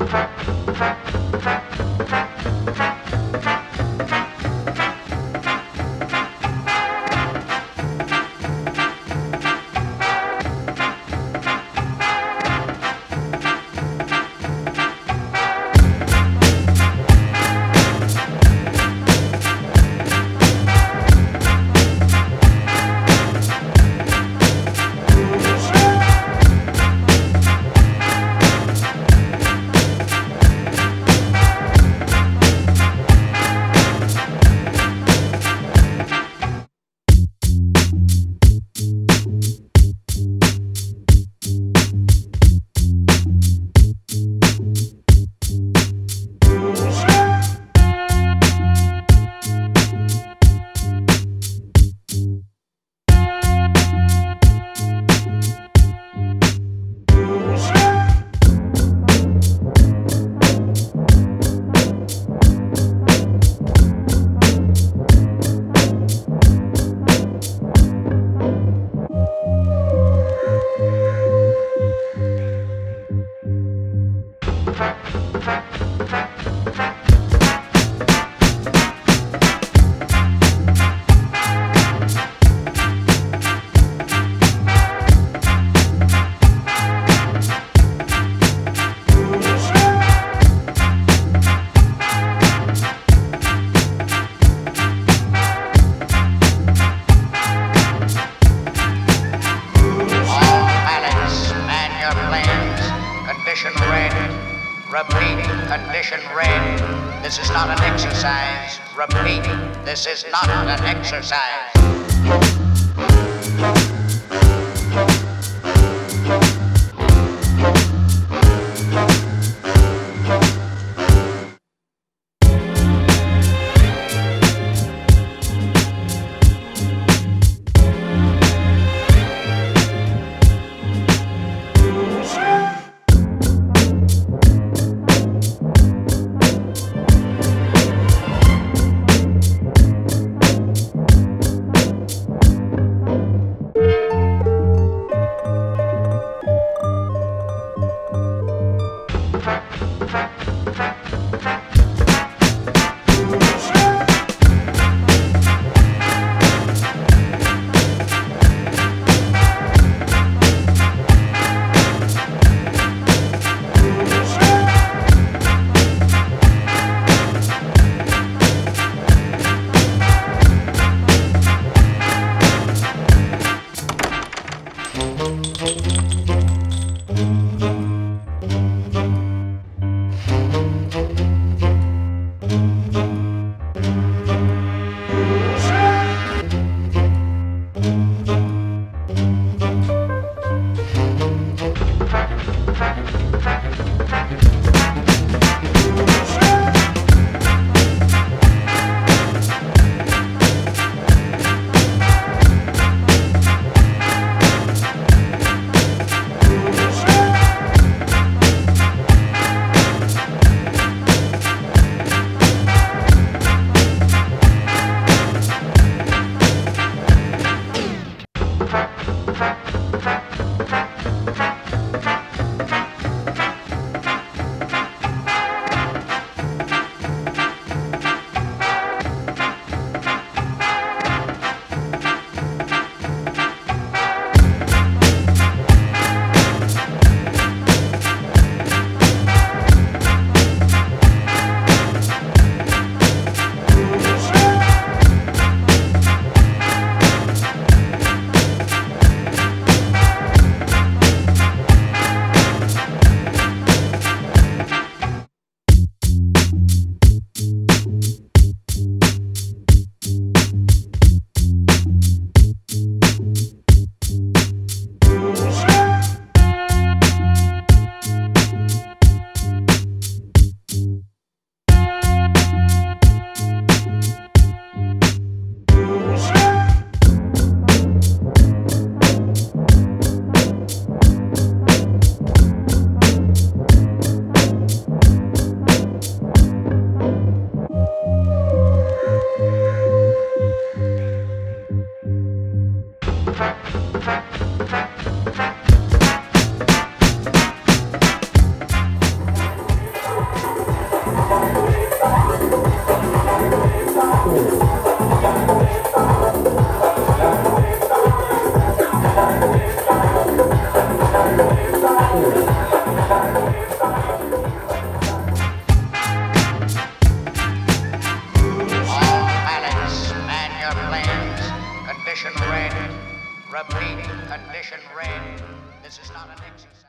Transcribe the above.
Thank you. Repeat, condition red. This is not an exercise. Repeat, this is not an exercise. Condition red. This is not an exercise.